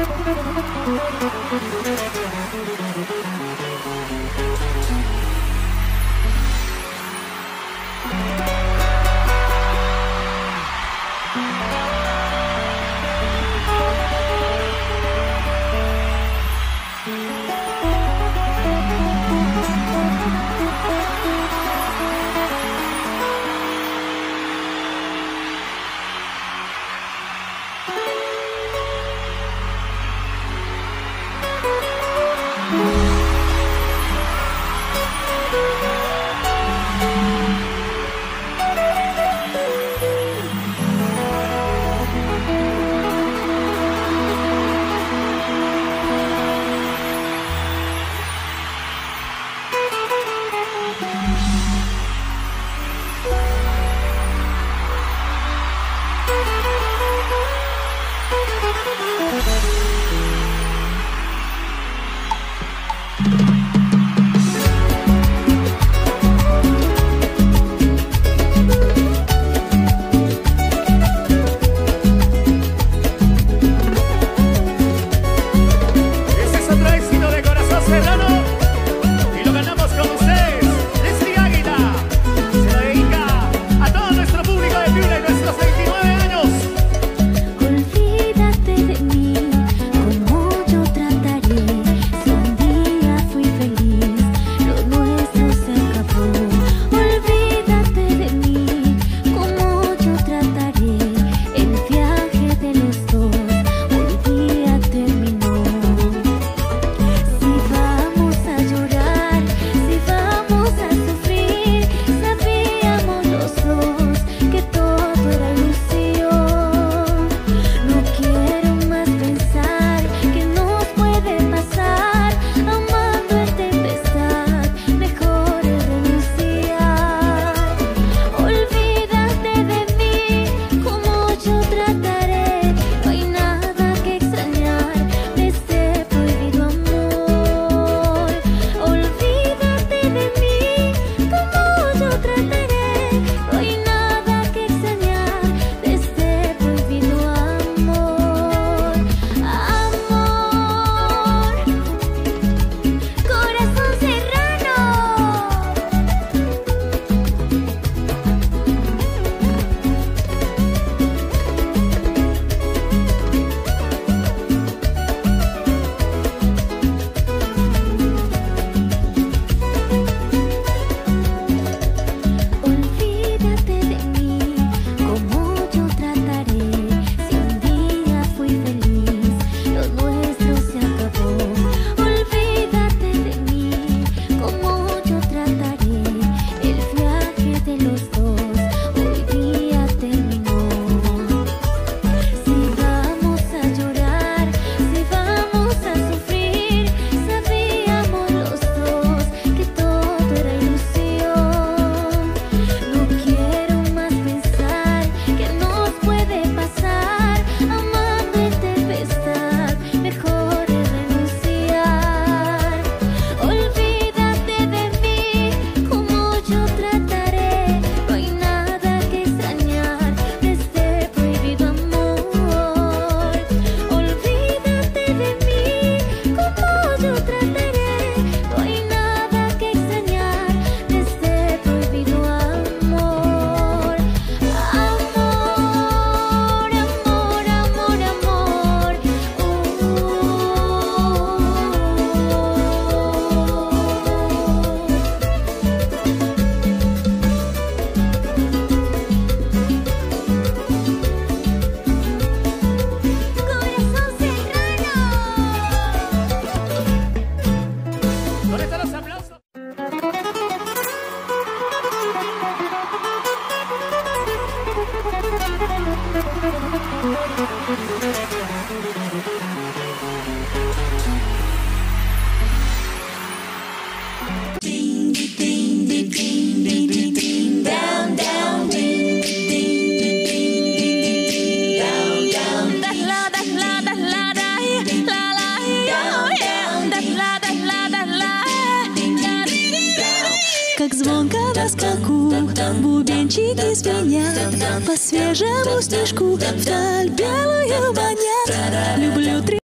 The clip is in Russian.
なるほど。you. Звонко на скаку. Бубенчики звенят По свежему снежку Вдаль белую манят. Люблю три